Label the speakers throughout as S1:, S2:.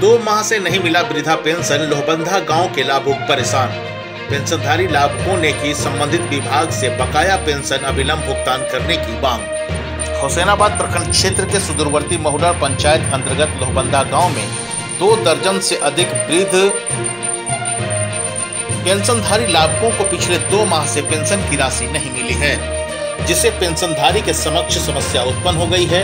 S1: दो माह से नहीं मिला वृद्धा पेंशन, लोहबंधा गाँव के लाभुक परेशान। पेंशनधारी लाभुकों ने की संबंधित विभाग से बकाया पेंशन अविलंब भुगतान करने की मांग। हुसैनाबाद प्रखंड क्षेत्र के सुदूरवर्ती महुड़ा पंचायत अंतर्गत लोहबंधा गाँव में दो दर्जन से अधिक वृद्ध पेंशनधारी लाभुकों को पिछले दो माह से पेंशन की राशि नहीं मिली है, जिससे पेंशनधारी के समक्ष समस्या उत्पन्न हो गई है।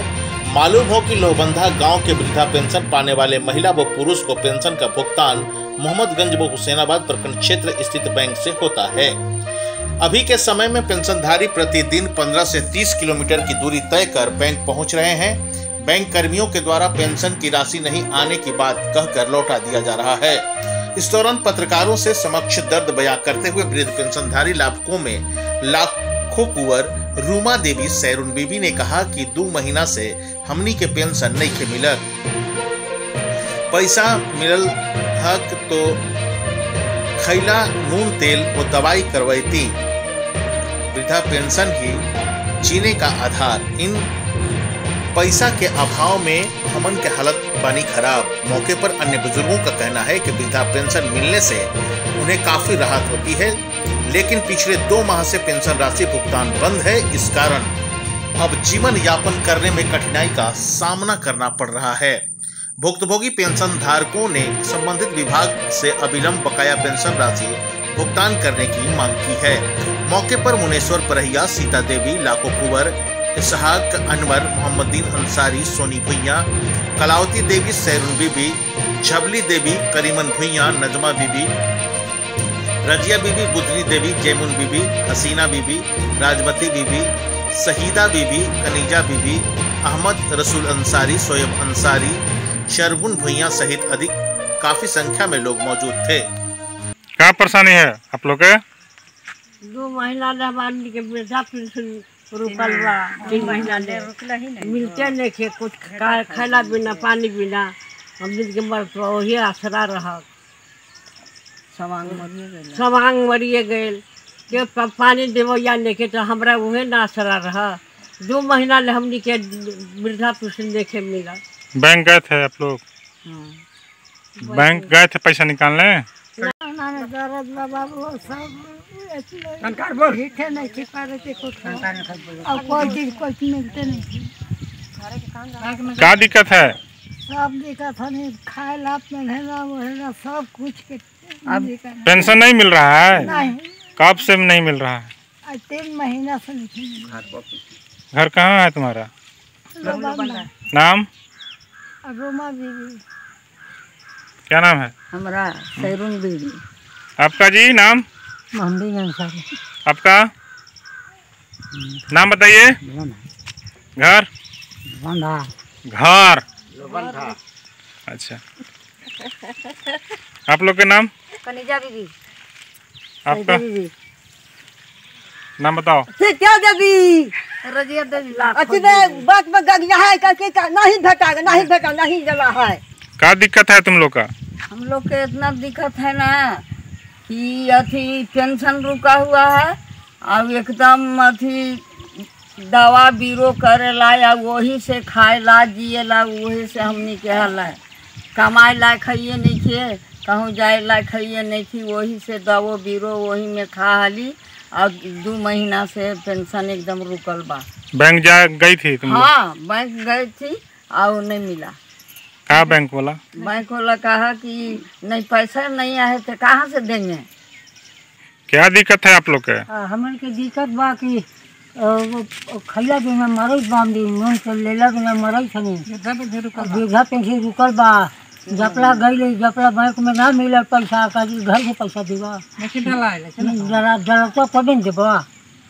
S1: मालूम हो कि लोहबंधा गाँव के वृद्धा पेंशन पाने वाले महिला व पुरुष को पेंशन का भुगतान मोहम्मदगंज व हुसैनाबाद प्रखंड क्षेत्र स्थित बैंक से होता है। अभी के समय में पेंशनधारी प्रतिदिन 15 से 30 किलोमीटर की दूरी तय कर बैंक पहुँच रहे हैं। बैंक कर्मियों के द्वारा पेंशन की राशि नहीं आने की बात कहकर लौटा दिया जा रहा है। इस दौरान पत्रकारों से समक्ष दर्द बयां करते हुए वृद्ध पेंशनधारी लाभुकों में लाखों कुंवर रूमा देवी सैरुन बीबी ने कहा कि दो महीना से हमनी के पेंशन नहीं के मिलत। पैसा मिलल हक तो खैला नून तेल और दवाई करवैती वृद्धा पेंशन ही जीने का आधार। इन पैसा के अभाव में हमन के हालत बनी खराब। मौके पर अन्य बुज़ुर्गों का कहना है कि वृद्धा पेंशन मिलने से उन्हें काफ़ी राहत होती है, लेकिन पिछले दो माह से पेंशन राशि भुगतान बंद है। इस कारण अब जीवन यापन करने में कठिनाई का सामना करना पड़ रहा है। भुक्तभोगी पेंशन धारकों ने संबंधित विभाग से अविलंब बकाया पेंशन राशि भुगतान करने की मांग की है। मौके पर मुनेश्वर परहिया, सीता देवी, लाखो कुंवर, इसहाक, अनवर, मोहम्मदीन अंसारी, सोनी भुइया, कलावती देवी सैरुन बीबी, झबली देवी, करीमन भुइया, नजमा बीबी, रजिया बीबी, बुधनी देवी जैमुन बीबी, हसीना बीबी राजमती बीबी शहीदा बीबी कनीजा बीबी अहमद रसूल अंसारी सोयब अंसारी शरगुन भुइया सहित अधिक काफ़ी संख्या में लोग मौजूद थे।
S2: क्या परेशानी है आप लोग के?
S3: दो महीना ले के वृद्धा पेंशन रुकल बा तीन महीना ले। मिलते नहीं खे कुछ खैला बिना पानी बिना हम दिन के मर तो वही आसरा रह। सवांग मरिए गए। के पानी देवैया लेके तो हमरा उहे ना आसरा रह। दो महीना ले हमनी के वृद्धा पेंशन देखे मिला।
S2: बैंक गए थे आप लोग? बैंक गए थे पैसा निकालने?
S3: दर्द बाबा वो सब सरकार बोल। हिटे नहीं ठीक पारे थे कुछ अब कोई चीज़ कुछ मिलते नहीं।
S2: क्या दिक्कत है?
S3: सब दिक्कत है खाए ला पहनेला वहेला सब कुछ के दिक्कत
S2: पेंशन नहीं मिल रहा है?
S3: नहीं।
S2: कब से नहीं मिल रहा है?
S3: तीन महीना से नहीं
S2: घर कहाँ है तुम्हारा? नाम?
S3: रोमा बीबी
S2: क्या नाम है?
S3: हमरा सैरून बीबी
S2: आपका जी नाम?
S3: मोहम्मदी अंसारी
S2: आपका? नाम बताइए। घर?
S3: बंधा।
S2: घर। अच्छा। आप लोग के नाम?
S3: कनिजा बीबी
S2: आपका नाम बताओ।
S3: क्या देवी रजिया देवी
S4: अच्छी बात में है करके का नहीं भेटा नहीं भेटा नहीं जला है।
S2: क्या दिक्कत है तुम लोग का?
S5: हम लोग के इतना दिक्कत है ना कि अथी पेंशन रुका हुआ है और एकदम अथी दवा बीरो करेला या वही से खाएला जिएला वही से हमनी के हल है। कमाए लायक खाइए नहीं थे कहूँ जाए लायक खाइए नहीं थी वही से दवो बीरो वही में खा हली। और दो महीना से पेंशन एकदम रुकल बा।
S2: बैंक जा गई थी तुम
S5: हाँ बैंक गई थी और नहीं मिला।
S2: कहा बैंक वाला?
S5: बैंक वाला कहा कि नहीं पैसा नहीं आए थे कहाँ से देंगे?
S2: क्या दिक्कत है आप लोग के?
S3: हमन के दिक्कत बा कि अ, वो खैला मरई दी नून तेल लेला बिना मरई छनी। वृद्धा पेंशन रुकल बा। जपला गई जपला बैंक में ना मिलल पैसा का घर से पैसा देवा जरा जरा तो कभी देबा।